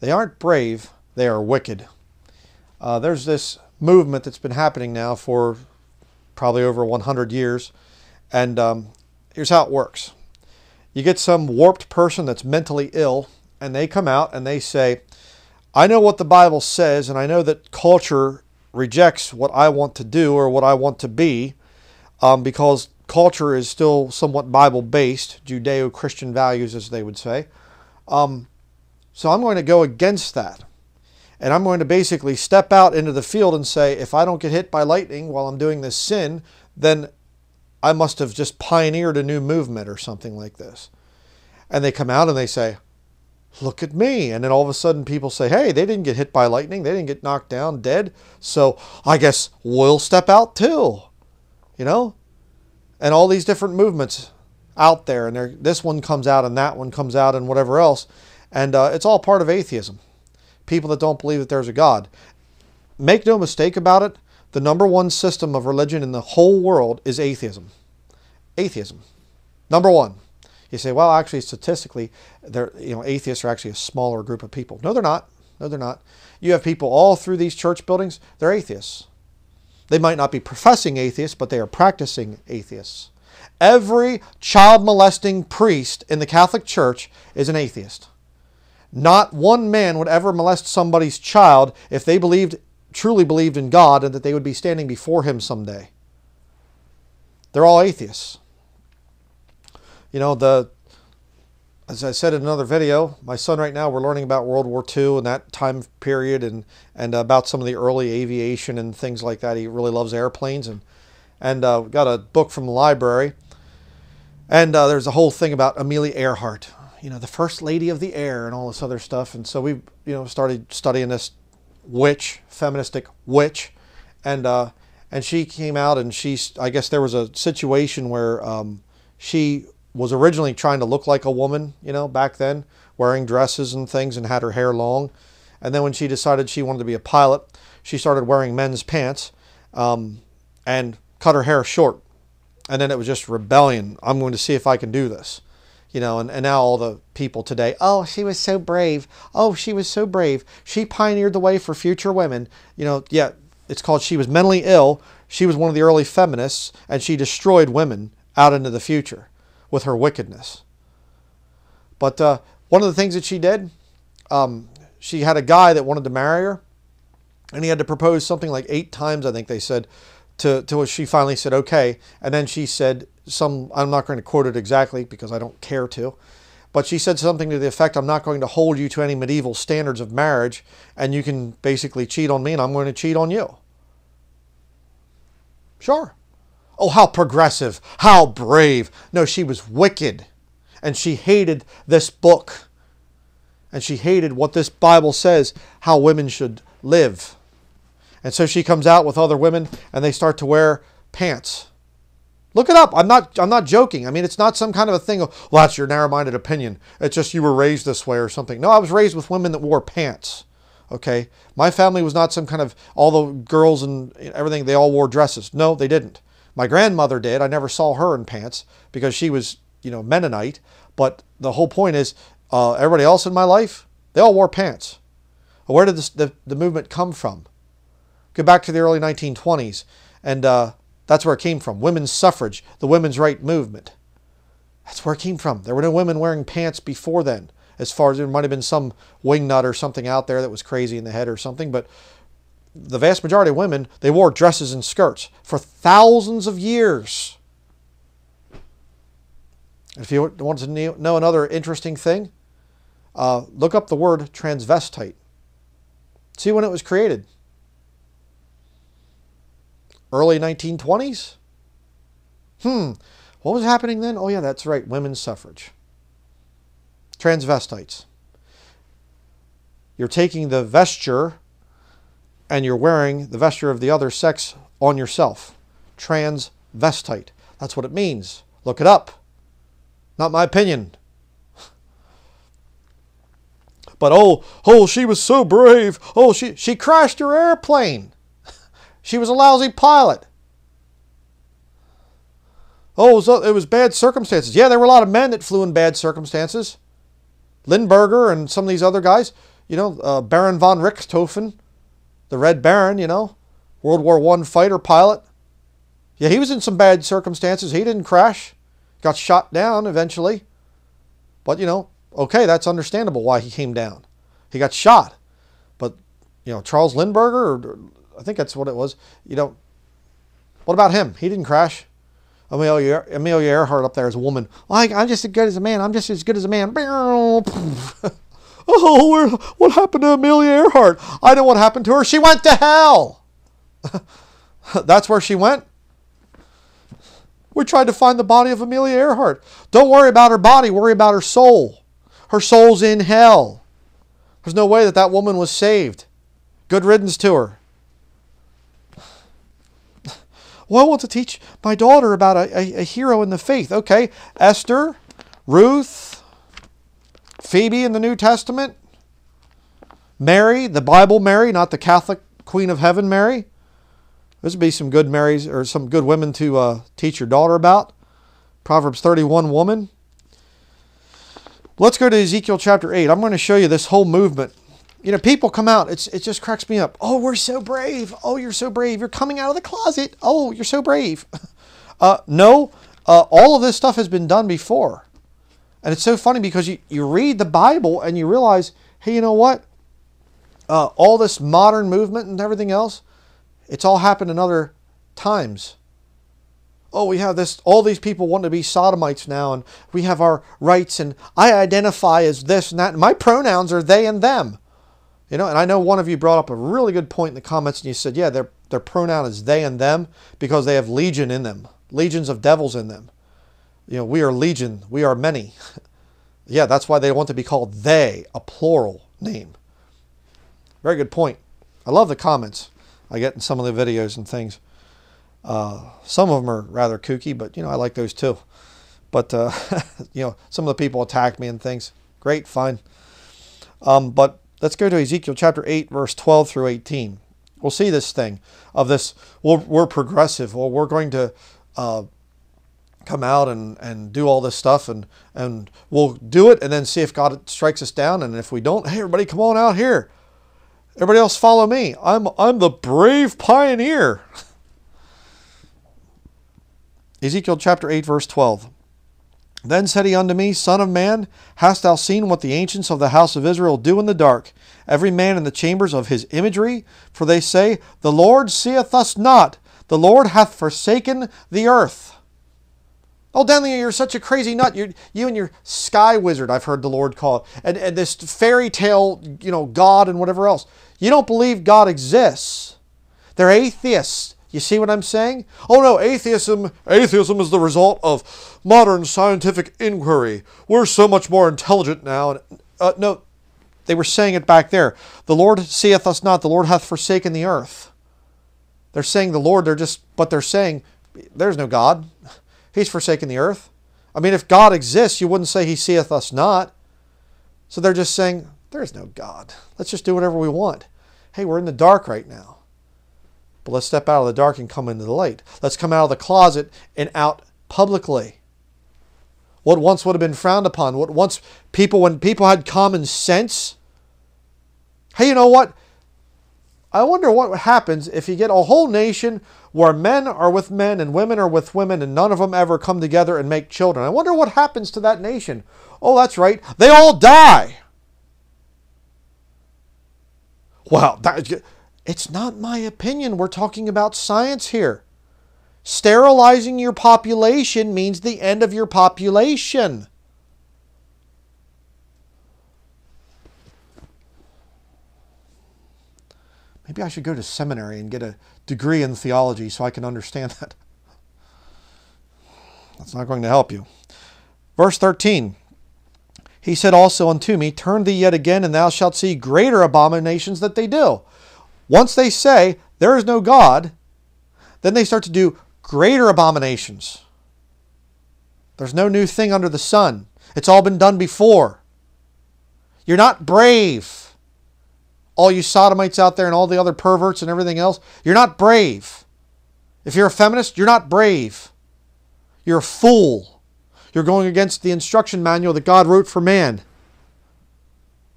They aren't brave, they are wicked. Uh, there's this movement that's been happening now for probably over 100 years. And um, here's how it works you get some warped person that's mentally ill, and they come out and they say, I know what the Bible says, and I know that culture rejects what I want to do or what I want to be um, because culture is still somewhat Bible based, Judeo Christian values, as they would say. Um, so I'm going to go against that. And I'm going to basically step out into the field and say, if I don't get hit by lightning while I'm doing this sin, then I must have just pioneered a new movement or something like this. And they come out and they say, look at me. And then all of a sudden people say, hey, they didn't get hit by lightning. They didn't get knocked down dead. So I guess we'll step out too. You know? And all these different movements out there. And this one comes out and that one comes out and whatever else. And uh, it's all part of atheism people that don't believe that there's a God. Make no mistake about it, the number one system of religion in the whole world is atheism. Atheism. Number one. You say, well, actually, statistically, you know, atheists are actually a smaller group of people. No, they're not. No, they're not. You have people all through these church buildings, they're atheists. They might not be professing atheists, but they are practicing atheists. Every child molesting priest in the Catholic Church is an atheist. Not one man would ever molest somebody's child if they believed, truly believed in God and that they would be standing before Him someday. They're all atheists. You know, the as I said in another video, my son right now, we're learning about World War II and that time period and, and about some of the early aviation and things like that. He really loves airplanes and, and uh, got a book from the library. And uh, there's a whole thing about Amelia Earhart you know, the first lady of the air and all this other stuff. And so we, you know, started studying this witch, feministic witch, and uh, and she came out and she, I guess there was a situation where um, she was originally trying to look like a woman, you know, back then, wearing dresses and things and had her hair long. And then when she decided she wanted to be a pilot, she started wearing men's pants um, and cut her hair short. And then it was just rebellion. I'm going to see if I can do this you know, and, and now all the people today, oh, she was so brave. Oh, she was so brave. She pioneered the way for future women. You know, yeah, it's called She Was Mentally Ill. She was one of the early feminists, and she destroyed women out into the future with her wickedness. But uh, one of the things that she did, um, she had a guy that wanted to marry her, and he had to propose something like eight times, I think they said, to, to she finally said okay. And then she said, some, I'm not going to quote it exactly because I don't care to, but she said something to the effect, I'm not going to hold you to any medieval standards of marriage, and you can basically cheat on me, and I'm going to cheat on you. Sure. Oh, how progressive, how brave. No, she was wicked, and she hated this book, and she hated what this Bible says how women should live. And so she comes out with other women, and they start to wear pants Look it up. I'm not I'm not joking. I mean, it's not some kind of a thing of, well, that's your narrow-minded opinion. It's just you were raised this way or something. No, I was raised with women that wore pants. Okay? My family was not some kind of all the girls and everything they all wore dresses. No, they didn't. My grandmother did. I never saw her in pants because she was, you know, Mennonite, but the whole point is uh, everybody else in my life, they all wore pants. Where did this, the, the movement come from? Go back to the early 1920s and uh, that's where it came from. Women's suffrage, the women's right movement. That's where it came from. There were no women wearing pants before then, as far as there might have been some wingnut or something out there that was crazy in the head or something, but the vast majority of women, they wore dresses and skirts for thousands of years. If you want to know another interesting thing, uh, look up the word transvestite. See when it was created early 1920s? Hmm, what was happening then? Oh, yeah, that's right, women's suffrage. Transvestites. You're taking the vesture and you're wearing the vesture of the other sex on yourself. Transvestite. That's what it means. Look it up. Not my opinion. But oh, oh, she was so brave. Oh, she she crashed her airplane. She was a lousy pilot. Oh, it was, it was bad circumstances. Yeah, there were a lot of men that flew in bad circumstances. Lindbergh and some of these other guys. You know, uh, Baron von Richthofen, the Red Baron, you know, World War One fighter pilot. Yeah, he was in some bad circumstances. He didn't crash. Got shot down eventually. But, you know, okay, that's understandable why he came down. He got shot. But, you know, Charles Lindbergh, or I think that's what it was, you know, what about him? He didn't crash. Amelia, Amelia Earhart up there as a woman. Like, I'm just as good as a man. I'm just as good as a man. oh, where, what happened to Amelia Earhart? I know what happened to her. She went to hell. That's where she went. We tried to find the body of Amelia Earhart. Don't worry about her body, worry about her soul. Her soul's in hell. There's no way that that woman was saved. Good riddance to her. Well, I want to teach my daughter about a, a, a hero in the faith. Okay, Esther, Ruth, Phoebe in the New Testament, Mary, the Bible Mary, not the Catholic Queen of Heaven Mary. This would be some good Marys or some good women to uh, teach your daughter about. Proverbs 31 woman. Let's go to Ezekiel chapter 8. I'm going to show you this whole movement. You know, people come out. It's, it just cracks me up. Oh, we're so brave. Oh, you're so brave. You're coming out of the closet. Oh, you're so brave. Uh, no, uh, all of this stuff has been done before. And it's so funny because you, you read the Bible and you realize, hey, you know what? Uh, all this modern movement and everything else, it's all happened in other times. Oh, we have this, all these people want to be sodomites now, and we have our rights, and I identify as this and that. And my pronouns are they and them. You know, and I know one of you brought up a really good point in the comments, and you said, yeah, their, their pronoun is they and them because they have legion in them, legions of devils in them. You know, we are legion, we are many. yeah, that's why they want to be called they, a plural name. Very good point. I love the comments. I get in some of the videos and things. Uh, some of them are rather kooky, but you know I like those too. But uh, you know some of the people attack me and things. Great, fine. Um, but let's go to Ezekiel chapter 8, verse 12 through 18. We'll see this thing of this. We're, we're progressive. Well, we're going to uh, come out and, and do all this stuff, and and we'll do it, and then see if God strikes us down. And if we don't, hey, everybody, come on out here. Everybody else follow me. I'm, I'm the brave pioneer. Ezekiel chapter 8, verse 12. Then said he unto me, Son of man, hast thou seen what the ancients of the house of Israel do in the dark, every man in the chambers of his imagery? For they say, The Lord seeth us not, the Lord hath forsaken the earth. Oh, Daniel, you're such a crazy nut. you you and your sky wizard, I've heard the Lord call it, and, and this fairy tale, you know, God and whatever else. You don't believe God exists. They're atheists. You see what I'm saying? Oh no, atheism atheism is the result of modern scientific inquiry. We're so much more intelligent now. And, uh, no, they were saying it back there. The Lord seeth us not, the Lord hath forsaken the earth. They're saying the Lord, they're just, but they're saying there's no God. He's forsaken the earth. I mean, if God exists, you wouldn't say he seeth us not. So they're just saying, there is no God. Let's just do whatever we want. Hey, we're in the dark right now. Let's step out of the dark and come into the light. Let's come out of the closet and out publicly. What once would have been frowned upon, what once people, when people had common sense, hey, you know what? I wonder what happens if you get a whole nation where men are with men and women are with women and none of them ever come together and make children. I wonder what happens to that nation. Oh, that's right. They all die. Well, that, it's not my opinion. We're talking about science here. Sterilizing your population means the end of your population. Maybe I should go to seminary and get a degree in theology so I can understand that. That's not going to help you. Verse 13 He said also unto me, Turn thee yet again, and thou shalt see greater abominations that they do. Once they say, There is no God, then they start to do greater abominations. There's no new thing under the sun. It's all been done before. You're not brave all you sodomites out there and all the other perverts and everything else, you're not brave. If you're a feminist, you're not brave. You're a fool. You're going against the instruction manual that God wrote for man.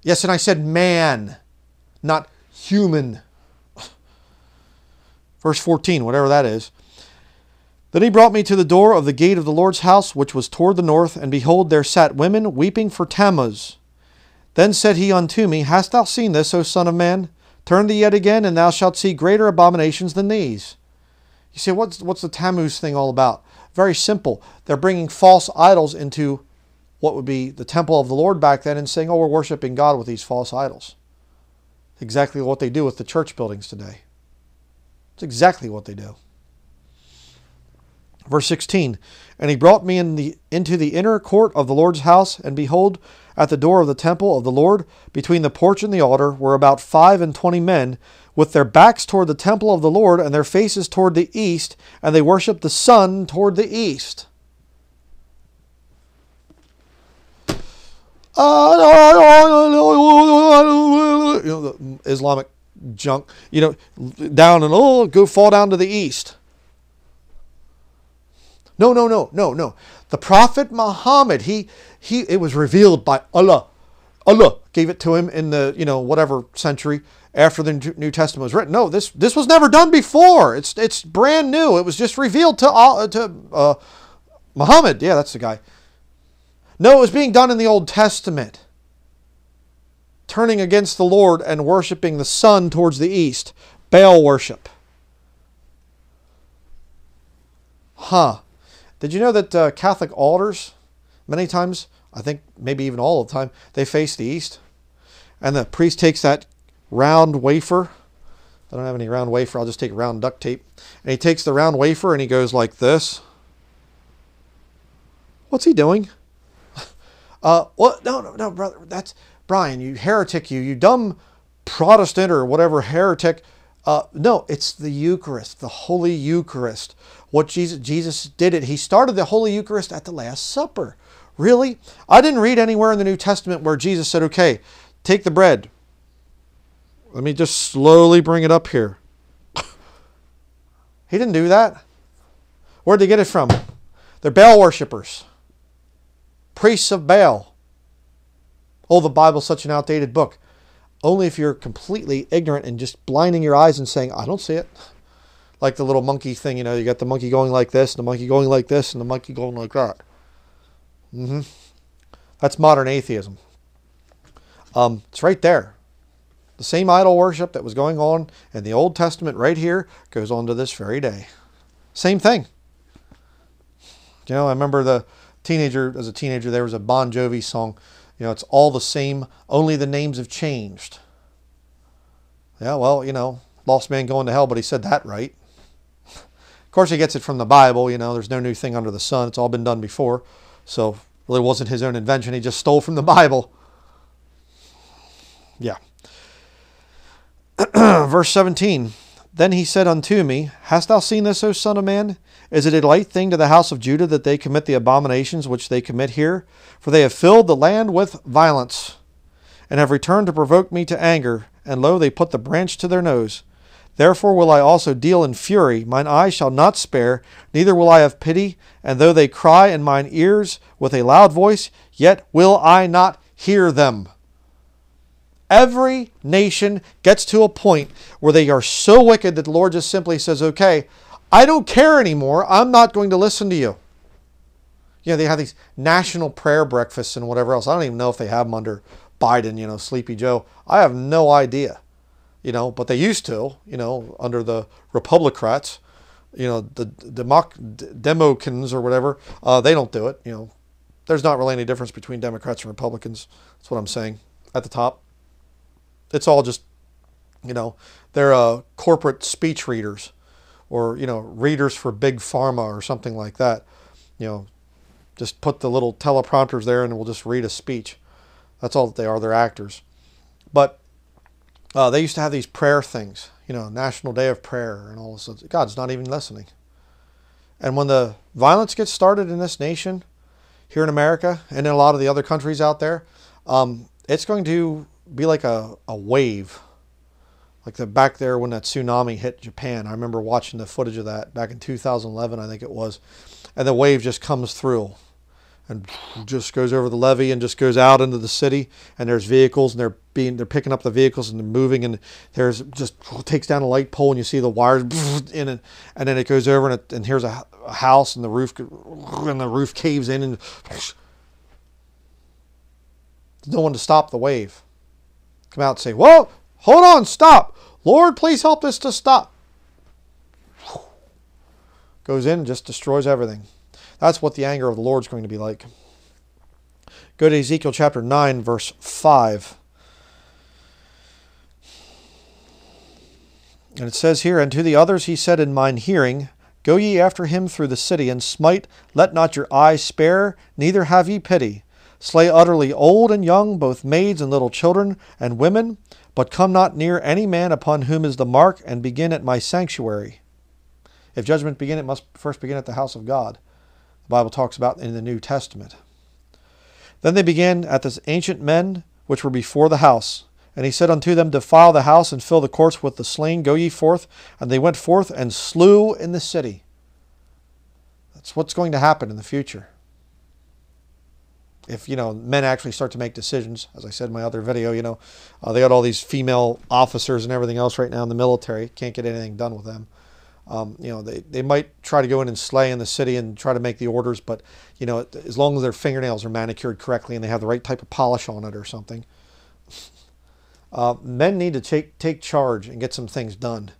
Yes, and I said man, not human. Verse 14, whatever that is. Then he brought me to the door of the gate of the Lord's house, which was toward the north, and behold, there sat women weeping for Tammuz. Then said he unto me, Hast thou seen this, O Son of Man? Turn thee yet again, and thou shalt see greater abominations than these. You say, what's, what's the Tammuz thing all about? Very simple. They're bringing false idols into what would be the temple of the Lord back then and saying, oh, we're worshiping God with these false idols. Exactly what they do with the church buildings today. It's exactly what they do. Verse 16, And he brought me in the, into the inner court of the Lord's house, and behold, at the door of the temple of the Lord, between the porch and the altar, were about five and twenty men, with their backs toward the temple of the Lord, and their faces toward the east, and they worshipped the sun toward the east. Uh, the Islamic junk, you know, down and oh, go fall down to the east. No, no, no, no, no. The Prophet Muhammad, he he it was revealed by Allah. Allah gave it to him in the, you know, whatever century after the New Testament was written. No, this this was never done before. It's it's brand new. It was just revealed to uh, to uh, Muhammad. Yeah, that's the guy. No, it was being done in the Old Testament. Turning against the Lord and worshiping the sun towards the east. Baal worship. Huh. Did you know that uh, Catholic altars, many times, I think maybe even all the time, they face the east? And the priest takes that round wafer. I don't have any round wafer, I'll just take round duct tape. And he takes the round wafer and he goes like this. What's he doing? uh, what? No, no, no, brother. That's Bryan, you heretic, you, you dumb Protestant or whatever heretic. Uh, no, it's the Eucharist, the Holy Eucharist. What Jesus, Jesus did it. He started the Holy Eucharist at the Last Supper. Really? I didn't read anywhere in the New Testament where Jesus said, okay, take the bread. Let me just slowly bring it up here. he didn't do that. Where'd they get it from? They're Baal worshippers, priests of Baal. Oh, the Bible's such an outdated book. Only if you're completely ignorant and just blinding your eyes and saying, I don't see it. Like the little monkey thing, you know, you got the monkey going like this, the monkey going like this, and the monkey going like that. Mm-hmm. That's modern atheism. Um, it's right there. The same idol worship that was going on in the Old Testament right here goes on to this very day. Same thing. You know, I remember the teenager, as a teenager, there was a Bon Jovi song. You know, it's all the same, only the names have changed. Yeah, well, you know, lost man going to hell, but he said that right. Of course, he gets it from the Bible. You know, there's no new thing under the sun. It's all been done before. So, really wasn't his own invention. He just stole from the Bible. Yeah. Verse 17 Then he said unto me, Hast thou seen this, O Son of Man? Is it a light thing to the house of Judah that they commit the abominations which they commit here? For they have filled the land with violence, and have returned to provoke me to anger, and lo, they put the branch to their nose. Therefore will I also deal in fury, mine eye shall not spare, neither will I have pity, and though they cry in mine ears with a loud voice, yet will I not hear them. Every nation gets to a point where they are so wicked that the Lord just simply says, okay, I don't care anymore. I'm not going to listen to you. You know, they have these national prayer breakfasts and whatever else. I don't even know if they have them under Biden, you know, Sleepy Joe. I have no idea, you know, but they used to, you know, under the Republicrats, you know, the Democ- Democans or whatever. Uh, they don't do it, you know. There's not really any difference between Democrats and Republicans. That's what I'm saying at the top. It's all just, you know, they're uh, corporate speech readers or, you know, readers for big pharma or something like that. You know, just put the little teleprompters there and we'll just read a speech. That's all that they are. They're actors. But uh, they used to have these prayer things, you know, National Day of Prayer and all this. God's not even listening. And when the violence gets started in this nation, here in America and in a lot of the other countries out there, um, it's going to be like a, a wave. Like the back there when that tsunami hit Japan. I remember watching the footage of that back in 2011, I think it was. And the wave just comes through and just goes over the levee and just goes out into the city and there's vehicles and they're being they're picking up the vehicles and they're moving and there's just takes down a light pole and you see the wires in it and then it goes over and, it, and here's a, a house and the roof and the roof caves in and no one to stop the wave come out and say whoa hold on stop lord please help this to stop goes in and just destroys everything that's what the anger of the Lord is going to be like. Go to Ezekiel chapter 9, verse 5. And it says here, And to the others he said in mine hearing, Go ye after him through the city, and smite, let not your eye spare, neither have ye pity. Slay utterly old and young, both maids and little children, and women, but come not near any man upon whom is the mark, and begin at my sanctuary. If judgment begin, it must first begin at the house of God the Bible talks about in the New Testament. Then they began at the ancient men which were before the house. And he said unto them, Defile the house and fill the courts with the slain. Go ye forth. And they went forth and slew in the city. That's what's going to happen in the future. If, you know, men actually start to make decisions, as I said in my other video, you know, uh, they got all these female officers and everything else right now in the military. Can't get anything done with them. Um, you know, they, they might try to go in and slay in the city and try to make the orders, but, you know, as long as their fingernails are manicured correctly and they have the right type of polish on it or something, uh, men need to take, take charge and get some things done.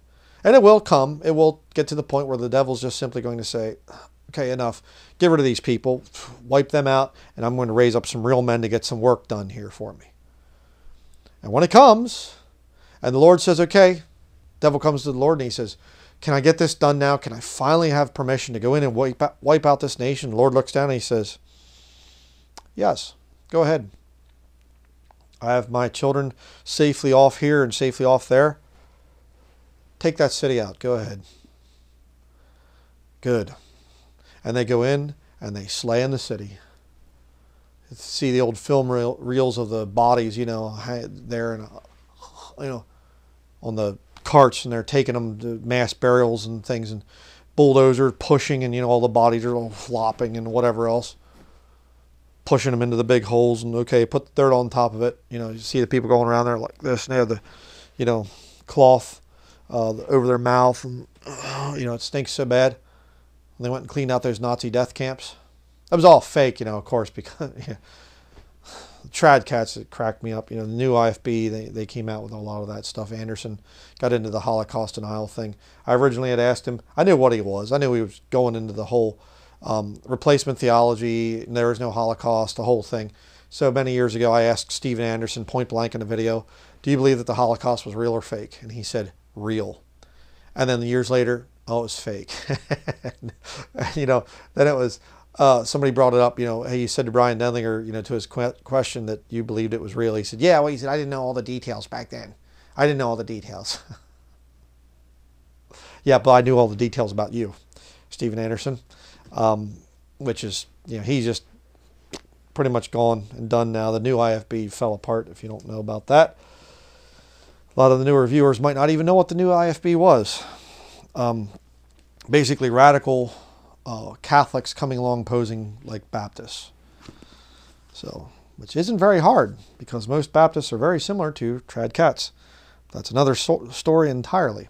And it will come. It will get to the point where the devil's just simply going to say, okay, enough. Get rid of these people, wipe them out, and I'm going to raise up some real men to get some work done here for me. And when it comes, and the Lord says, okay, devil comes to the Lord and he says, can I get this done now? Can I finally have permission to go in and wipe out, wipe out this nation? The Lord looks down and he says, Yes, go ahead. I have my children safely off here and safely off there. Take that city out. Go ahead. Good. And they go in and they slay in the city. See the old film reel, reels of the bodies, you know, there and you know, on the carts and they're taking them to mass burials and things and bulldozers pushing and you know all the bodies are all flopping and whatever else. Pushing them into the big holes and okay put the dirt on top of it. You know you see the people going around there like this and they have the you know cloth uh, over their mouth and you know it stinks so bad and they went and cleaned out those nazi death camps that was all fake you know of course because yeah, trad cats that cracked me up. You know, the new IFB, they, they came out with a lot of that stuff. Anderson got into the Holocaust denial thing. I originally had asked him, I knew what he was. I knew he was going into the whole um, replacement theology, there was no Holocaust, the whole thing. So many years ago, I asked Steven Anderson point blank in a video, do you believe that the Holocaust was real or fake? And he said, real. And then years later, oh, it was fake. you know, then it was, uh, somebody brought it up, you know, hey, you said to Bryan Denlinger, you know, to his question that you believed it was real. He said, yeah, well, he said, I didn't know all the details back then. I didn't know all the details. yeah, but I knew all the details about you, Steven Anderson, um, which is, you know, he's just pretty much gone and done now. The new IFB fell apart, if you don't know about that. A lot of the newer viewers might not even know what the new IFB was. Um, basically, radical uh, Catholics coming along posing like Baptists. So, which isn't very hard because most Baptists are very similar to trad cats. That's another so story entirely.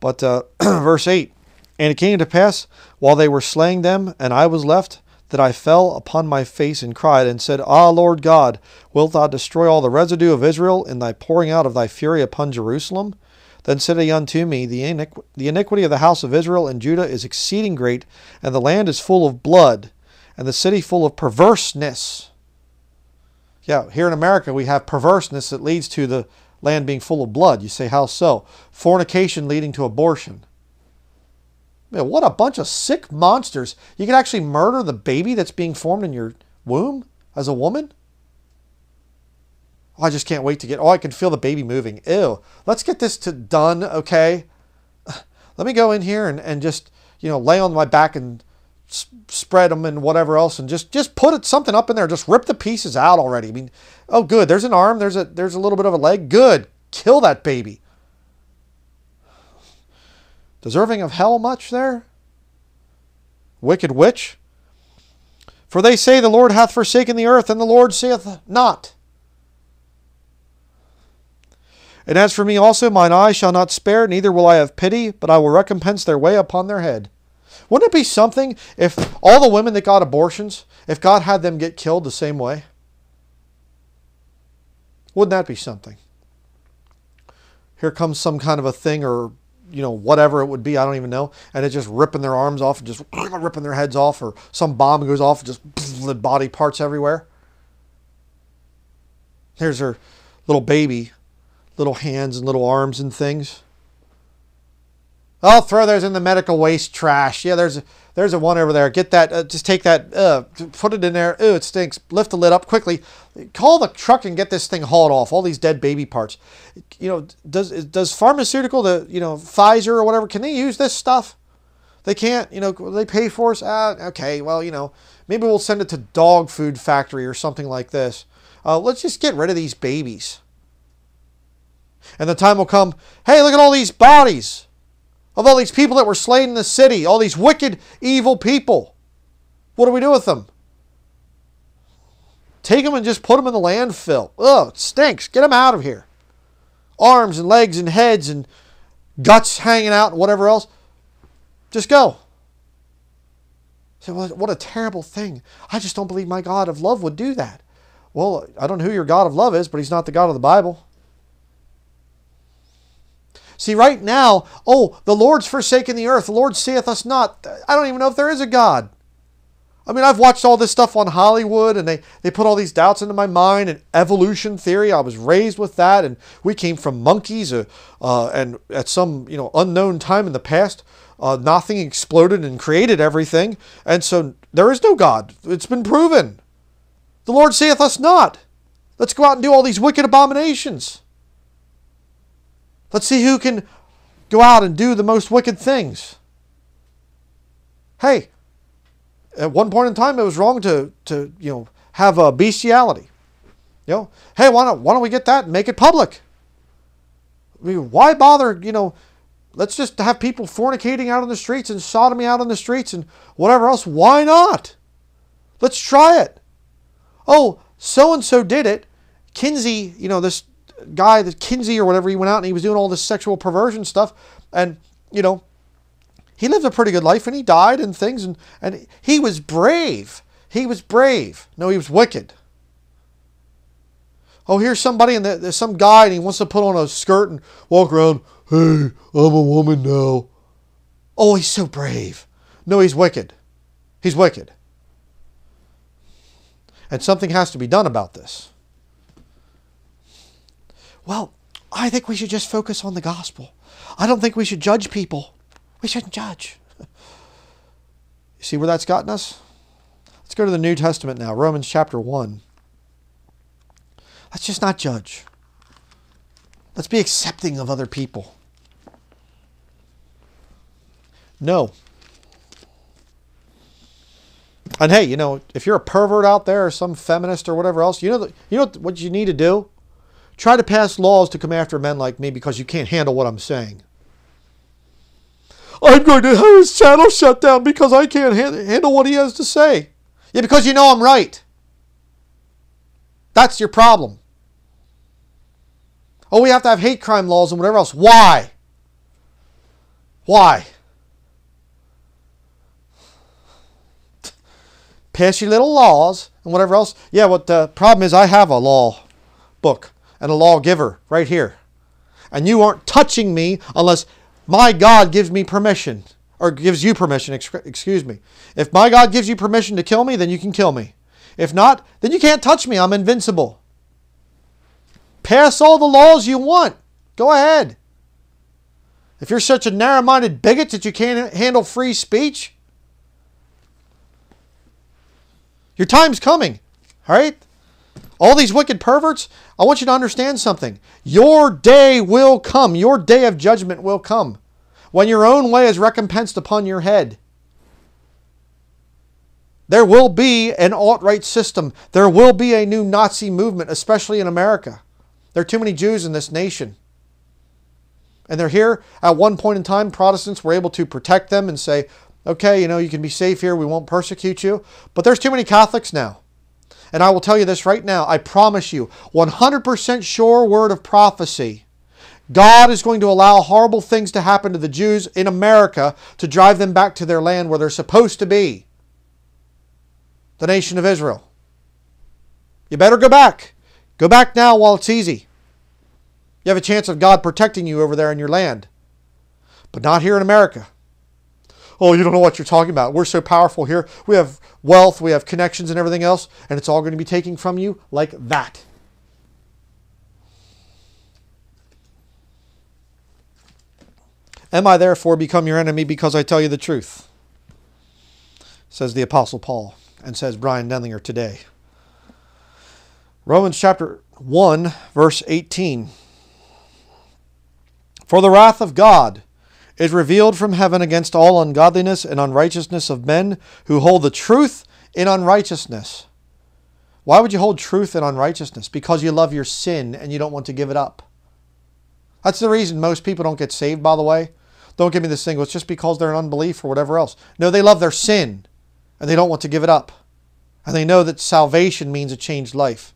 But uh, verse 8 And it came to pass, while they were slaying them, and I was left, that I fell upon my face and cried, and said, Ah, Lord God, wilt thou destroy all the residue of Israel in thy pouring out of thy fury upon Jerusalem? Then said he unto me, the, iniqu- the iniquity of the house of Israel and Judah is exceeding great, and the land is full of blood, and the city full of perverseness. Yeah, here in America we have perverseness that leads to the land being full of blood. You say, how so? Fornication leading to abortion. Man, what a bunch of sick monsters. You can actually murder the baby that's being formed in your womb as a woman? Oh, I just can't wait to get, oh, I can feel the baby moving. Ew. Let's get this to done, okay? Let me go in here and, and just, you know, lay on my back and spread them and whatever else and just just put it, something up in there. Just rip the pieces out already. I mean oh good. There's an arm. There's a there's a little bit of a leg. Good. Kill that baby. Deserving of hell much there? Wicked witch. For they say, The Lord hath forsaken the earth, and the Lord saith not. And as for me also, mine eye shall not spare, neither will I have pity, but I will recompense their way upon their head. Wouldn't it be something if all the women that got abortions, if God had them get killed the same way? Wouldn't that be something? Here comes some kind of a thing or, you know, whatever it would be, I don't even know, and it's just ripping their arms off and just ripping their heads off, or some bomb goes off and just the body parts everywhere. There's her little baby little hands and little arms and things. I'll throw those in the medical waste trash. Yeah, there's a, there's a one over there. Get that. Uh, just take that. Uh, put it in there. Ooh, it stinks. Lift the lid up quickly. Call the truck and get this thing hauled off. All these dead baby parts. You know, does does pharmaceutical, the you know Pfizer or whatever, can they use this stuff? They can't. You know, they pay for us. Ah, okay. Well, you know, maybe we'll send it to dog food factory or something like this. Uh, let's just get rid of these babies. And the time will come, hey, look at all these bodies of all these people that were slain in the city, all these wicked, evil people. What do we do with them? Take them and just put them in the landfill. Ugh, it stinks. Get them out of here. Arms and legs and heads and guts hanging out and whatever else. Just go. So what a terrible thing. I just don't believe my God of love would do that. Well, I don't know who your God of love is, but he's not the God of the Bible. See, right now, oh, the Lord's forsaken the earth. The Lord seeth us not. I don't even know if there is a God. I mean, I've watched all this stuff on Hollywood and they, they put all these doubts into my mind and evolution theory. I was raised with that and we came from monkeys uh, uh, and at some, you know, unknown time in the past, uh, nothing exploded and created everything. And so there is no God. It's been proven. The Lord saith us not. Let's go out and do all these wicked abominations. Let's see who can go out and do the most wicked things. Hey, at one point in time, it was wrong to, to you know, have a bestiality. You know, hey, why don't, why don't we get that and make it public? I mean, why bother, you know, let's just have people fornicating out on the streets and sodomy out on the streets and whatever else. Why not? Let's try it. Oh, so and so did it. Kinsey, you know, this guy, the Kinsey or whatever, he went out and he was doing all this sexual perversion stuff. And, you know, he lived a pretty good life and he died and things. And, and he was brave. He was brave. No, he was wicked. Oh, here's somebody and there's some guy and he wants to put on a skirt and walk around. Hey, I'm a woman now. Oh, he's so brave. No, he's wicked. He's wicked. And something has to be done about this. Well, I think we should just focus on the gospel. I don't think we should judge people. We shouldn't judge. You see where that's gotten us? Let's go to the New Testament now, Romans chapter 1. Let's just not judge. Let's be accepting of other people. No. And hey, you know, if you're a pervert out there or some feminist or whatever else, you know, you know what you need to do? Try to pass laws to come after men like me because you can't handle what I'm saying. I'm going to have his channel shut down because I can't handle what he has to say. Yeah, because you know I'm right. That's your problem. Oh, we have to have hate crime laws and whatever else. Why? Why? Pass your little laws and whatever else. Yeah, what the problem is, I have a law book and a lawgiver right here. And you aren't touching me unless my God gives me permission or gives you permission, excuse me. If my God gives you permission to kill me, then you can kill me. If not, then you can't touch me. I'm invincible. Pass all the laws you want. Go ahead. If you're such a narrow minded bigot that you can't handle free speech, your time's coming. All right? All these wicked perverts, I want you to understand something. Your day will come. Your day of judgment will come when your own way is recompensed upon your head. There will be an alt right system. There will be a new Nazi movement, especially in America. There are too many Jews in this nation. And they're here. At one point in time, Protestants were able to protect them and say, Okay, you know, you can be safe here. We won't persecute you. But there's too many Catholics now. And I will tell you this right now. I promise you, 100% sure word of prophecy. God is going to allow horrible things to happen to the Jews in America to drive them back to their land where they're supposed to be the nation of Israel. You better go back. Go back now while it's easy. You have a chance of God protecting you over there in your land, but not here in America. Oh, you don't know what you're talking about. We're so powerful here. We have wealth, we have connections and everything else, and it's all going to be taken from you like that. Am I therefore become your enemy because I tell you the truth? Says the Apostle Paul, and says Bryan Denlinger today. Romans chapter 1, verse 18. For the wrath of God is revealed from heaven against all ungodliness and unrighteousness of men who hold the truth in unrighteousness. Why would you hold truth in unrighteousness? Because you love your sin and you don't want to give it up. That's the reason most people don't get saved, by the way. Don't give me this thing, it's just because they're in unbelief or whatever else. No, they love their sin and they don't want to give it up. And they know that salvation means a changed life.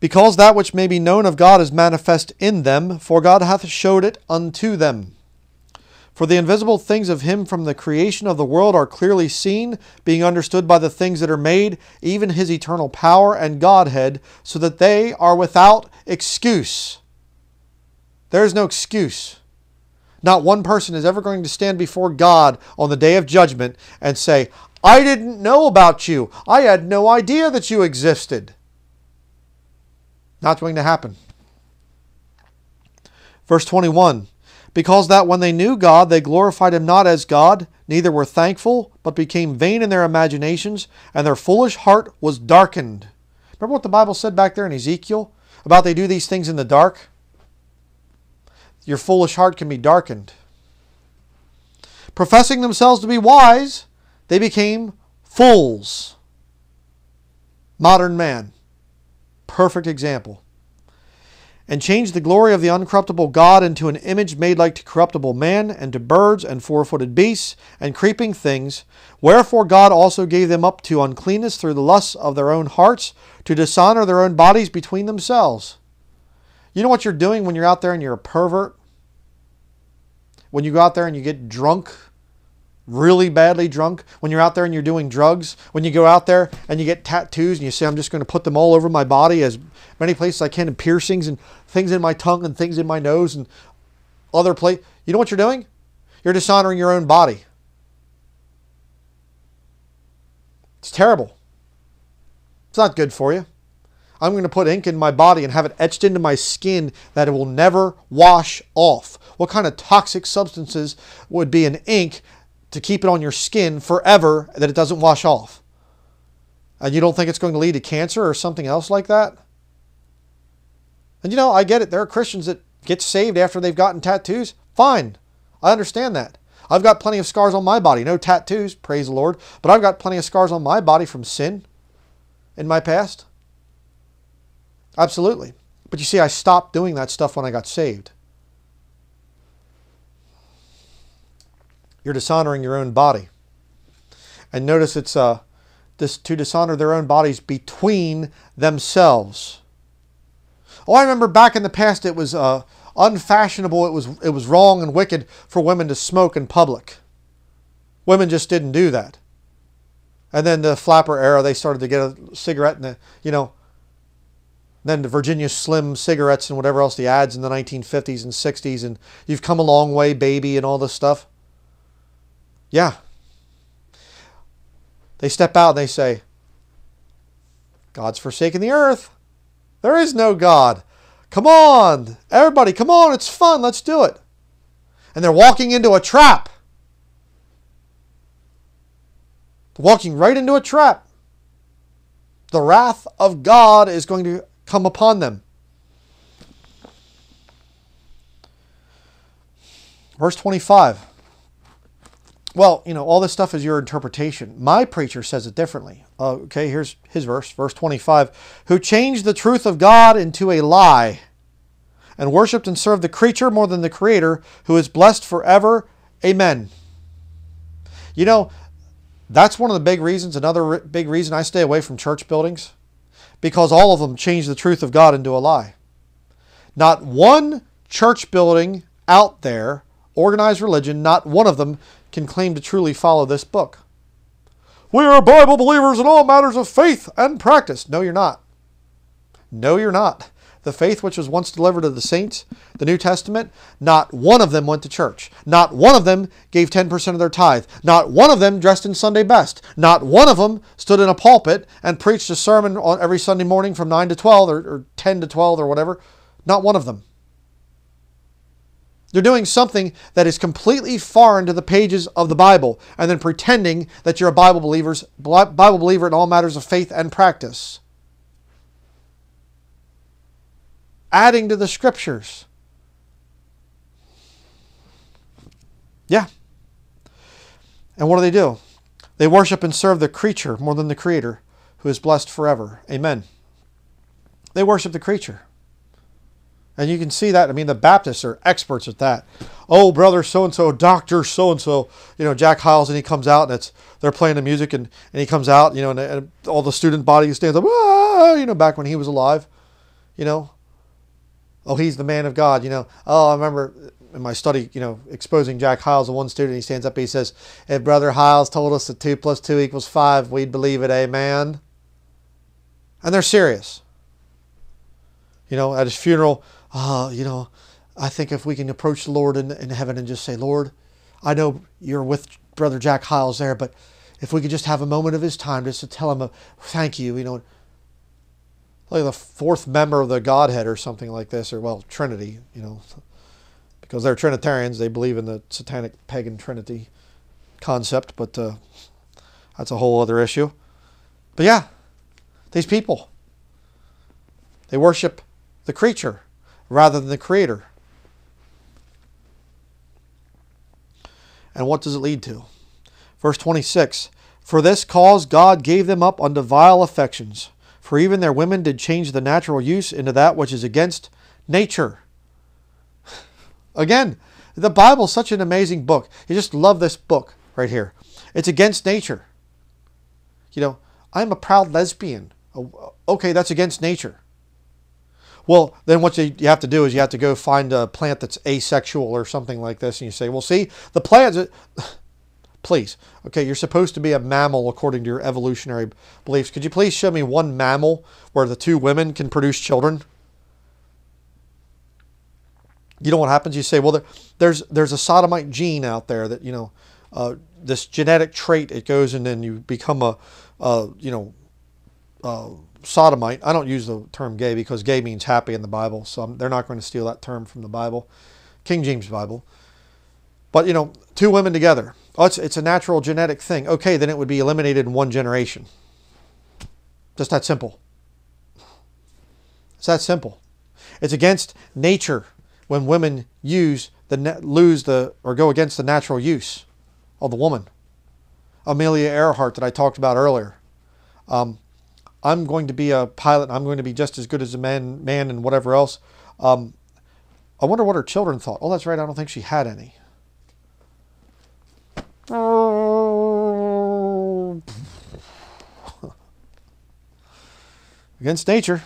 Because that which may be known of God is manifest in them, for God hath showed it unto them. For the invisible things of him from the creation of the world are clearly seen, being understood by the things that are made, even his eternal power and Godhead, so that they are without excuse. There is no excuse. Not one person is ever going to stand before God on the day of judgment and say, I didn't know about you. I had no idea that you existed. Not going to happen. Verse 21 Because that when they knew God, they glorified him not as God, neither were thankful, but became vain in their imaginations, and their foolish heart was darkened. Remember what the Bible said back there in Ezekiel about they do these things in the dark? Your foolish heart can be darkened. Professing themselves to be wise, they became fools. Modern man perfect example. And changed the glory of the uncorruptible God into an image made like to corruptible man, and to birds, and four footed beasts, and creeping things. Wherefore God also gave them up to uncleanness through the lusts of their own hearts, to dishonor their own bodies between themselves. You know what you're doing when you're out there and you're a pervert? When you go out there and you get drunk really badly drunk, when you're out there and you're doing drugs, when you go out there and you get tattoos and you say, I'm just going to put them all over my body as many places I can, and piercings and things in my tongue and things in my nose and other places. You know what you're doing? You're dishonoring your own body. It's terrible. It's not good for you. I'm going to put ink in my body and have it etched into my skin that it will never wash off. What kind of toxic substances would be in ink to keep it on your skin forever that it doesn't wash off. And you don't think it's going to lead to cancer or something else like that? And you know, I get it. There are Christians that get saved after they've gotten tattoos. Fine. I understand that. I've got plenty of scars on my body. No tattoos, praise the Lord. But I've got plenty of scars on my body from sin in my past. Absolutely. But you see, I stopped doing that stuff when I got saved. You're dishonoring your own body. And notice it's uh, this, to dishonor their own bodies between themselves. Oh, I remember back in the past it was uh, unfashionable, it was, it was wrong and wicked for women to smoke in public. Women just didn't do that. And then the flapper era, they started to get a cigarette and, the, you know, then the Virginia Slim cigarettes and whatever else the ads in the 1950s and 60s and you've come a long way, baby, and all this stuff. Yeah. They step out and they say, God's forsaken the earth. There is no God. Come on, everybody, come on, it's fun, let's do it. And they're walking into a trap. walking right into a trap. The wrath of God is going to come upon them. Verse 25. Well, you know, all this stuff is your interpretation. My preacher says it differently. Uh, okay, here's his verse, verse 25. Who changed the truth of God into a lie and worshipped and served the creature more than the Creator, who is blessed forever. Amen. You know, that's one of the big reasons, another big reason I stay away from church buildings, because all of them change the truth of God into a lie. Not one church building out there, organized religion, not one of them can claim to truly follow this book. We are Bible believers in all matters of faith and practice. No, you're not. No, you're not. The faith which was once delivered to the saints, the New Testament, not one of them went to church. Not one of them gave 10% of their tithe. Not one of them dressed in Sunday best. Not one of them stood in a pulpit and preached a sermon on every Sunday morning from 9 to 12 or, or 10 to 12 or whatever. Not one of them. They're doing something that is completely foreign to the pages of the Bible and then pretending that you're a Bible, believers, Bible believer in all matters of faith and practice. Adding to the scriptures. Yeah. And what do they do? They worship and serve the creature more than the creator who is blessed forever. Amen. They worship the creature. And you can see that. I mean, the Baptists are experts at that. Oh, brother so and so, doctor so and so, you know, Jack Hyles, and he comes out and it's they're playing the music and, and he comes out, you know, and, and all the student body stands up, ah, you know, back when he was alive, you know. Oh, he's the man of God, you know. Oh, I remember in my study, you know, exposing Jack Hyles to one student, he stands up, he says, If Brother Hyles told us that 2 plus 2 equals 5, we'd believe it, amen. And they're serious. You know, at his funeral, uh, you know, I think if we can approach the Lord in, in heaven and just say, Lord, I know you're with Brother Jack Hyles there, but if we could just have a moment of his time just to tell him a thank you, you know, like the fourth member of the Godhead or something like this, or well, Trinity, you know, because they're Trinitarians, they believe in the satanic pagan Trinity concept, but uh, that's a whole other issue. But yeah, these people, they worship the creature rather than the Creator. And what does it lead to? Verse 26 For this cause God gave them up unto vile affections, for even their women did change the natural use into that which is against nature. Again, the Bible is such an amazing book. You just love this book right here. It's against nature. You know, I'm a proud lesbian. Oh, okay, that's against nature. Well, then what you, have to do is you have to go find a plant that's asexual or something like this, and you say, well, see, the plants. please, okay, you're supposed to be a mammal according to your evolutionary beliefs. Could you please show me one mammal where the two women can produce children? You know what happens? You say, well, there, there's there's a sodomite gene out there that you know, uh, this genetic trait. It goes and then you become a, a you know. Uh, sodomite. I don't use the term gay because gay means happy in the Bible, so they're not going to steal that term from the Bible, King James Bible. But you know, two women together. Oh, it's, it's a natural genetic thing. Okay, then it would be eliminated in one generation. Just that simple. It's that simple. It's against nature when women use the lose the or go against the natural use of the woman. Amelia Earhart that I talked about earlier. Um, I'm going to be a pilot. I'm going to be just as good as a man, man, and whatever else. Um, I wonder what her children thought. Oh, that's right. I don't think she had any. Against nature.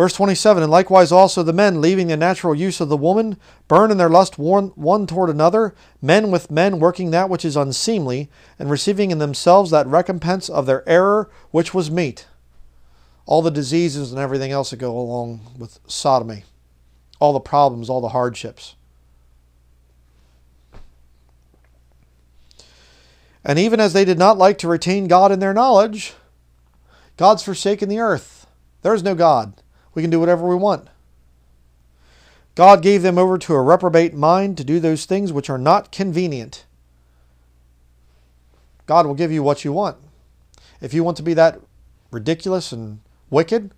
Verse 27 And likewise also the men, leaving the natural use of the woman, burn in their lust one, toward another, men with men working that which is unseemly, and receiving in themselves that recompense of their error which was meet. All the diseases and everything else that go along with sodomy, all the problems, all the hardships. And even as they did not like to retain God in their knowledge, God's forsaken the earth. There is no God. We can do whatever we want. God gave them over to a reprobate mind to do those things which are not convenient. God will give you what you want. If you want to be that ridiculous and wicked,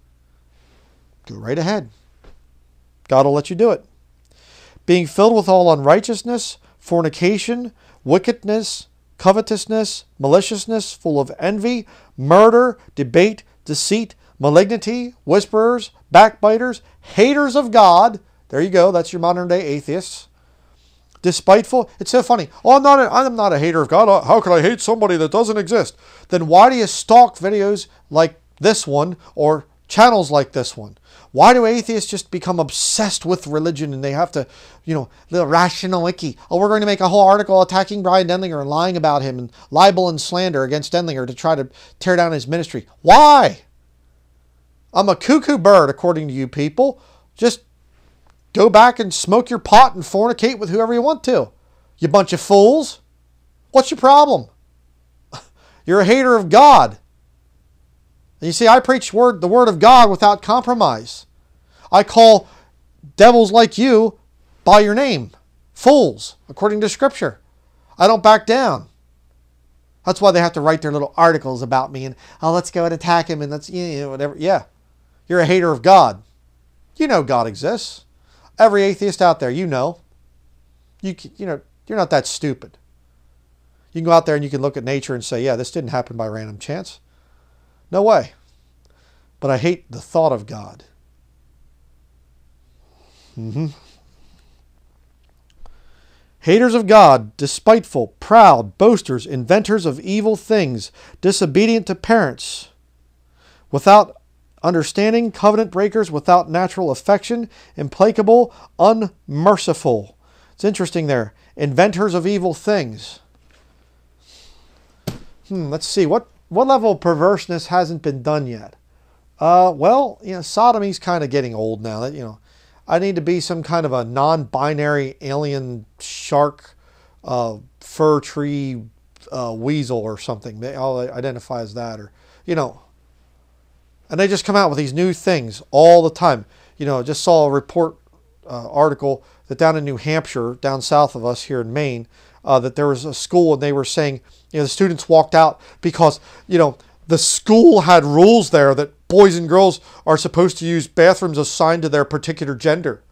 go right ahead. God will let you do it. Being filled with all unrighteousness, fornication, wickedness, covetousness, maliciousness, full of envy, murder, debate, deceit, malignity, whisperers, backbiters, haters of God, There you go. That's your modern day atheists. Despiteful. It's so funny. Oh, I'm not. A, I'm not a hater of God. How could I hate somebody that doesn't exist? Then why do you stalk videos like this one or channels like this one? Why do atheists just become obsessed with religion and they have to, you know, the rational wiki? Oh, we're going to make a whole article attacking Bryan Denlinger and lying about him and libel and slander against Denlinger to try to tear down his ministry. Why? I'm a cuckoo bird, according to you people. Just go back and smoke your pot and fornicate with whoever you want to. You bunch of fools. What's your problem? You're a hater of God. And you see, I preach word, the word of God without compromise. I call devils like you by your name, fools, according to Scripture. I don't back down. That's why they have to write their little articles about me and, oh, let's go and attack him and let's, you know, whatever. Yeah, you're a hater of God. You know God exists. Every atheist out there, you know. You, you know, you're not that stupid. You can go out there and you can look at nature and say, yeah, this didn't happen by random chance. No way. But I hate the thought of God. Mm-hmm. Haters of God, despiteful, proud, boasters, inventors of evil things, disobedient to parents, without understanding, covenant breakers, without natural affection, implacable, unmerciful. It's interesting there. Inventors of evil things. Hmm, let's see. What what level of perverseness hasn't been done yet? Uh, well, you know, sodomy's kind of getting old now. That you know, I need to be some kind of a non-binary alien shark, uh, fir tree, uh, weasel or something. All identify as that, or you know. And they just come out with these new things all the time. You know, I just saw a report uh, article that down in New Hampshire, down south of us here in Maine, uh, that there was a school and they were saying, you know, the students walked out because, you know, the school had rules there that boys and girls are supposed to use bathrooms assigned to their particular gender.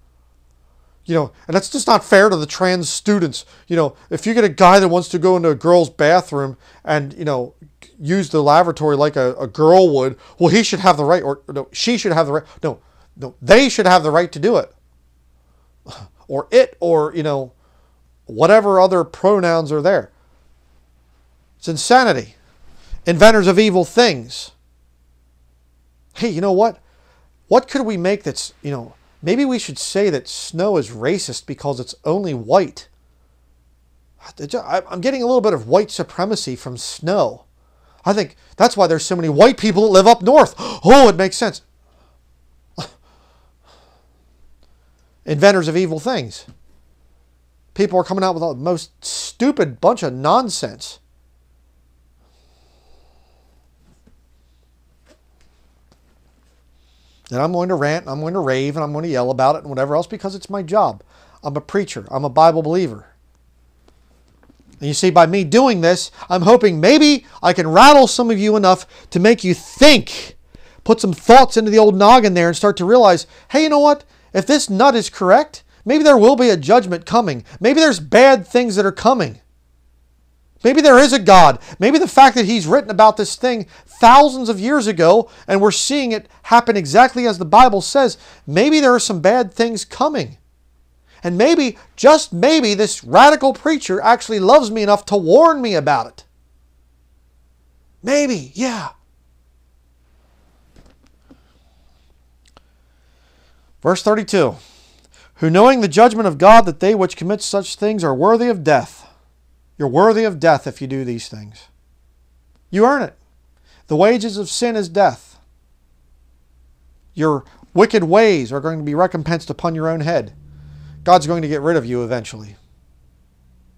You know, and that's just not fair to the trans students. You know, if you get a guy that wants to go into a girl's bathroom and, you know, use the lavatory like a, a girl would, well, he should have the right, or no, she should have the right. No, no, they should have the right to do it. Or it, or, you know, whatever other pronouns are there. It's insanity. Inventors of evil things. Hey, you know what? What could we make that's, you know, maybe we should say that snow is racist because it's only white. I'm getting a little bit of white supremacy from snow. I think that's why there's so many white people that live up north. Oh, it makes sense. Inventors of evil things. People are coming out with the most stupid bunch of nonsense. And I'm going to rant, and I'm going to rave, and I'm going to yell about it and whatever else because it's my job. I'm a preacher. I'm a Bible believer. And you see, by me doing this, I'm hoping maybe I can rattle some of you enough to make you think, put some thoughts into the old noggin there and start to realize, hey, you know what? If this nut is correct, Maybe there will be a judgment coming. Maybe there's bad things that are coming. Maybe there is a God. Maybe the fact that he's written about this thing thousands of years ago and we're seeing it happen exactly as the Bible says, maybe there are some bad things coming. And maybe, just maybe, this radical preacher actually loves me enough to warn me about it. Maybe, yeah. Verse 32 who knowing the judgment of God that they which commit such things are worthy of death. You're worthy of death if you do these things. You earn it. The wages of sin is death. Your wicked ways are going to be recompensed upon your own head. God's going to get rid of you eventually.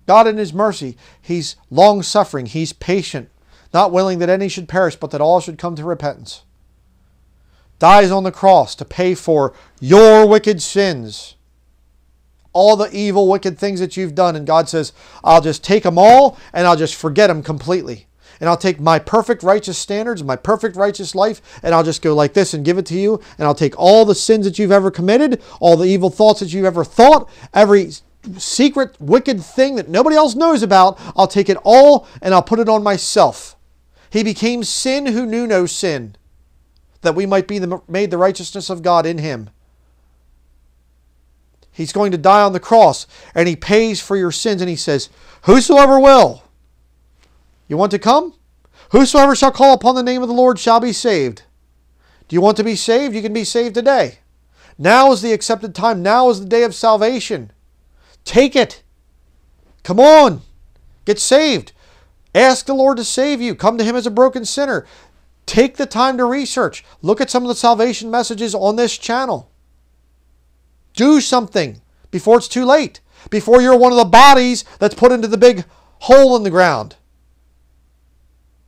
God, in His mercy, He's long suffering, He's patient, not willing that any should perish, but that all should come to repentance. Dies on the cross to pay for your wicked sins all the evil, wicked things that you've done. And God says, I'll just take them all and I'll just forget them completely. And I'll take my perfect righteous standards, my perfect righteous life, and I'll just go like this and give it to you. And I'll take all the sins that you've ever committed, all the evil thoughts that you've ever thought, every secret, wicked thing that nobody else knows about. I'll take it all and I'll put it on myself. He became sin who knew no sin, that we might be the, made the righteousness of God in him. He's going to die on the cross and he pays for your sins and he says, Whosoever will. You want to come? Whosoever shall call upon the name of the Lord shall be saved. Do you want to be saved? You can be saved today. Now is the accepted time. Now is the day of salvation. Take it. Come on. Get saved. Ask the Lord to save you. Come to Him as a broken sinner. Take the time to research. Look at some of the salvation messages on this channel. Do something before it's too late, before you're one of the bodies that's put into the big hole in the ground.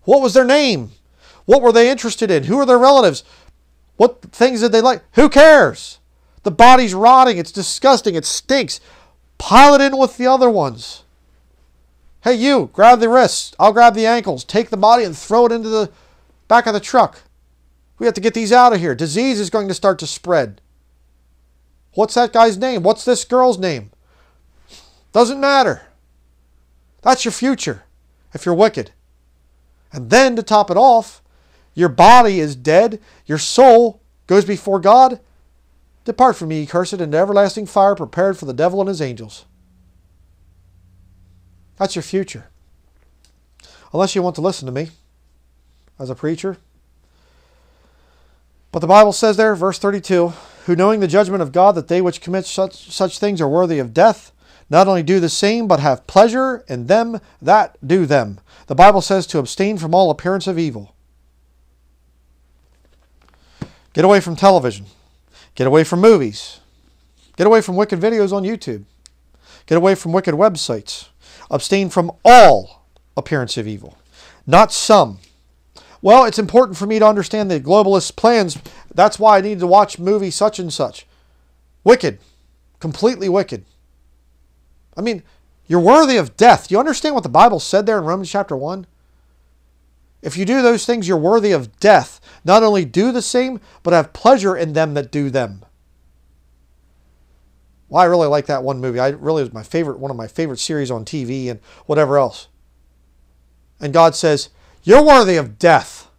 What was their name? What were they interested in? Who are their relatives? What things did they like? Who cares? The body's rotting. It's disgusting. It stinks. Pile it in with the other ones. Hey, you, grab the wrists. I'll grab the ankles. Take the body and throw it into the back of the truck. We have to get these out of here. Disease is going to start to spread. What's that guy's name? What's this girl's name? Doesn't matter. That's your future if you're wicked. And then to top it off, your body is dead, your soul goes before God. Depart from me, cursed, into everlasting fire prepared for the devil and his angels. That's your future. Unless you want to listen to me as a preacher. But the Bible says there, verse 32, who knowing the judgment of God that they which commit such, such things are worthy of death, not only do the same, but have pleasure in them that do them. The Bible says to abstain from all appearance of evil. Get away from television. Get away from movies. Get away from wicked videos on YouTube. Get away from wicked websites. Abstain from all appearance of evil, not some. Well, it's important for me to understand the globalist plans. That's why I need to watch movie such and such. Wicked. Completely wicked. I mean, you're worthy of death. You understand what the Bible said there in Romans chapter 1? If you do those things, you're worthy of death. Not only do the same, but have pleasure in them that do them. Well, I really like that one movie. I really was my favorite, one of my favorite series on TV and whatever else. And God says, You're worthy of death.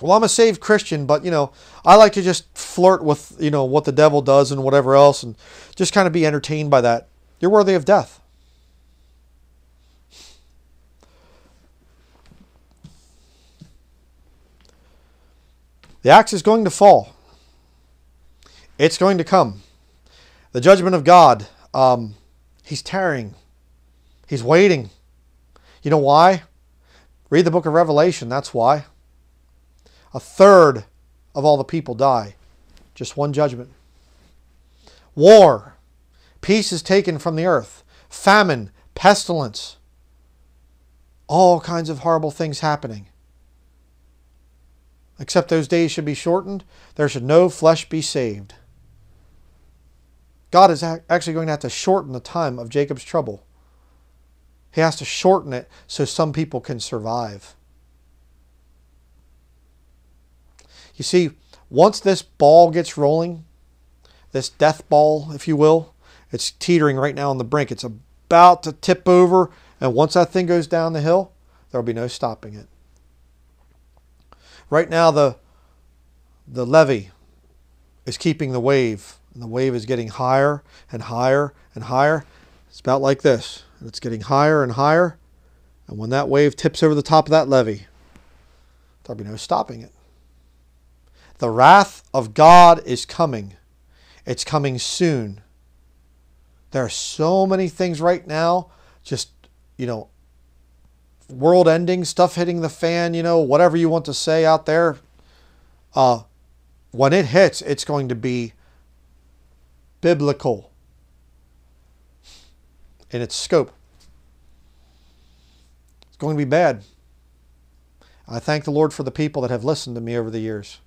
Well, I'm a saved Christian, but you know, I like to just flirt with, you know, what the devil does and whatever else and just kind of be entertained by that. You're worthy of death. The axe is going to fall. It's going to come. The judgment of God, um, He's tarrying. He's waiting. You know why? Read the book of Revelation. That's why. A third of all the people die. Just one judgment. War. Peace is taken from the earth. Famine. Pestilence. All kinds of horrible things happening. Except those days should be shortened. There should no flesh be saved. God is actually going to have to shorten the time of Jacob's trouble. He has to shorten it so some people can survive. You see, once this ball gets rolling, this death ball, if you will, it's teetering right now on the brink. It's about to tip over, and once that thing goes down the hill, there'll be no stopping it. Right now, the the levee is keeping the wave and the wave is getting higher and higher and higher. It's about like this. And it's getting higher and higher. And when that wave tips over the top of that levee, there'll be no stopping it. The wrath of God is coming. It's coming soon. There are so many things right now, just, you know, world ending, stuff hitting the fan, you know, whatever you want to say out there. Uh, when it hits, it's going to be biblical in its scope. It's going to be bad. I thank the Lord for the people that have listened to me over the years.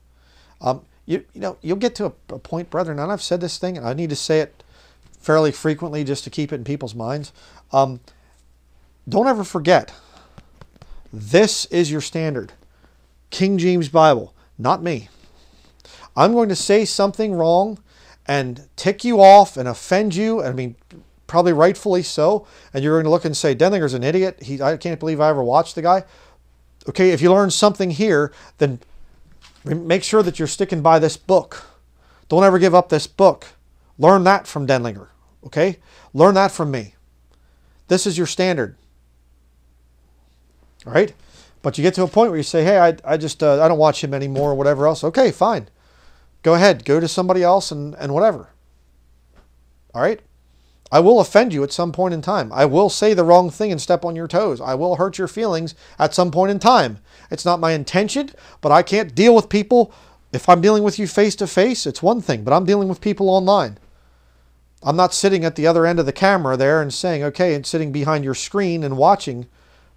Um, you, you know, you'll get to a, a point, brethren, and I've said this thing, and I need to say it fairly frequently just to keep it in people's minds. Um, don't ever forget, this is your standard. King James Bible, not me. I'm going to say something wrong and tick you off and offend you. I mean, probably rightfully so. And you're going to look and say, Denlinger's an idiot. He, I can't believe I ever watched the guy. Okay, if you learn something here, then make sure that you're sticking by this book. Don't ever give up this book. Learn that from Denlinger. Okay? Learn that from me. This is your standard. All right? But you get to a point where you say, hey, I, I just, uh, I don't watch him anymore or whatever else. Okay, fine. Go ahead. Go to somebody else and, and whatever. All right? I will offend you at some point in time. I will say the wrong thing and step on your toes. I will hurt your feelings at some point in time. It's not my intention, but I can't deal with people. If I'm dealing with you face to face, it's one thing, but I'm dealing with people online. I'm not sitting at the other end of the camera there and saying, okay, and sitting behind your screen and watching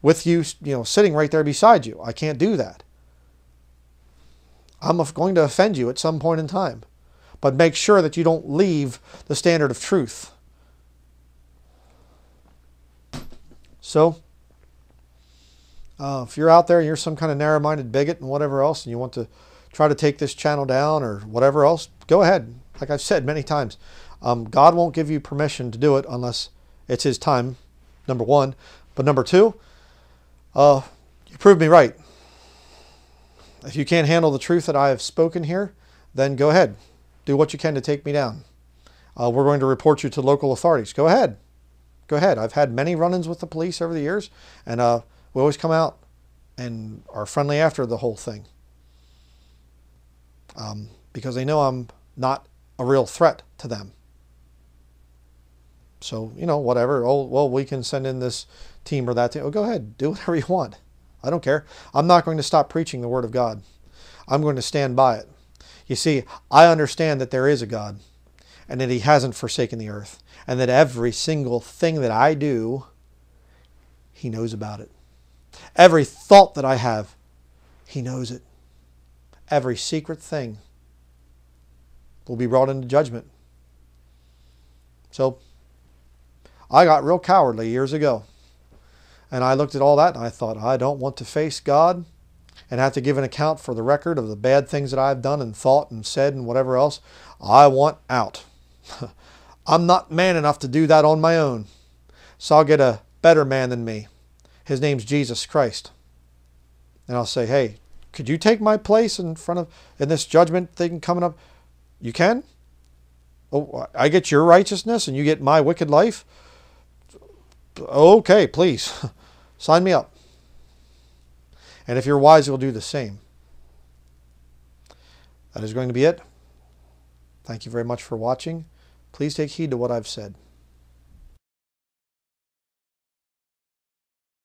with you, you know, sitting right there beside you. I can't do that. I'm going to offend you at some point in time. But make sure that you don't leave the standard of truth. So, uh, if you're out there and you're some kind of narrow-minded bigot and whatever else, and you want to try to take this channel down or whatever else, go ahead. Like I've said many times, um, God won't give you permission to do it unless it's His time, number one. But number two, uh, you proved me right. If you can't handle the truth that I have spoken here, then go ahead. Do what you can to take me down. Uh, we're going to report you to local authorities. Go ahead. Go ahead. I've had many run-ins with the police over the years, and uh, we always come out and are friendly after the whole thing. Um, because they know I'm not a real threat to them. So, you know, whatever. Oh, well, we can send in this team or that team. Oh, go ahead. Do whatever you want. I don't care. I'm not going to stop preaching the Word of God. I'm going to stand by it. You see, I understand that there is a God and that He hasn't forsaken the earth and that every single thing that I do, He knows about it. Every thought that I have, He knows it. Every secret thing will be brought into judgment. So, I got real cowardly years ago. And I looked at all that and I thought, I don't want to face God and have to give an account for the record of the bad things that I've done and thought and said and whatever else. I want out. I'm not man enough to do that on my own. So I'll get a better man than me. His name's Jesus Christ. And I'll say, hey, could you take my place in front of in this judgment thing coming up? You can? Oh, I get your righteousness and you get my wicked life? Okay, please. Sign me up. And if you're wise, you'll do the same. That is going to be it. Thank you very much for watching. Please take heed to what I've said.